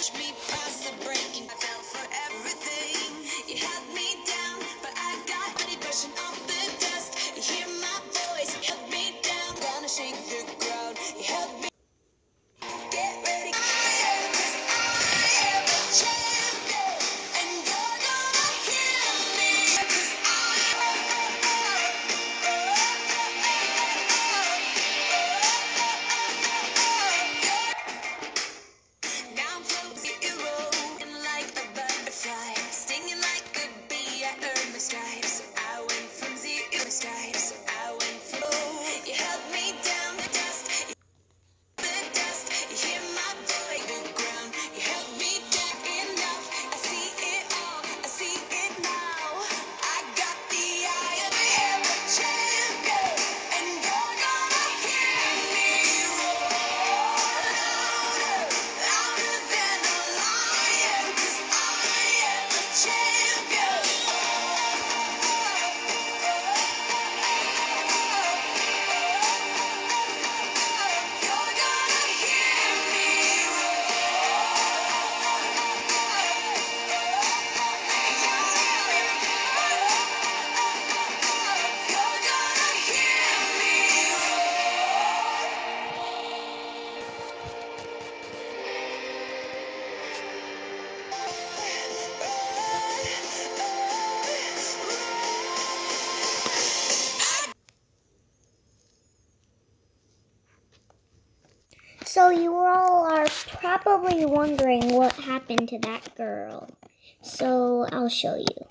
push me past the breaking past. So you all are probably wondering what happened to that girl. So I'll show you.